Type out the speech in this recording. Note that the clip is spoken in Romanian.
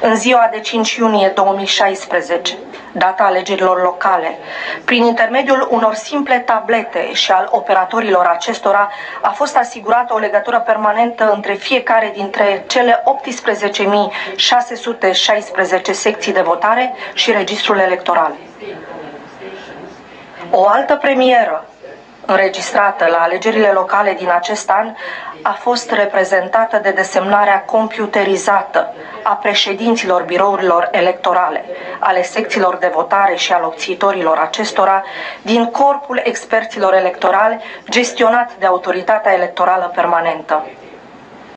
în ziua de 5 iunie 2016, data alegerilor locale, prin intermediul unor simple tablete și al operatorilor acestora, a fost asigurată o legătură permanentă între fiecare dintre cele 18.616 secții de votare și registrul electoral. O altă premieră înregistrată la alegerile locale din acest an a fost reprezentată de desemnarea computerizată a președinților birourilor electorale, ale secțiilor de votare și al obțitorilor acestora din corpul experților electorali gestionat de Autoritatea Electorală Permanentă.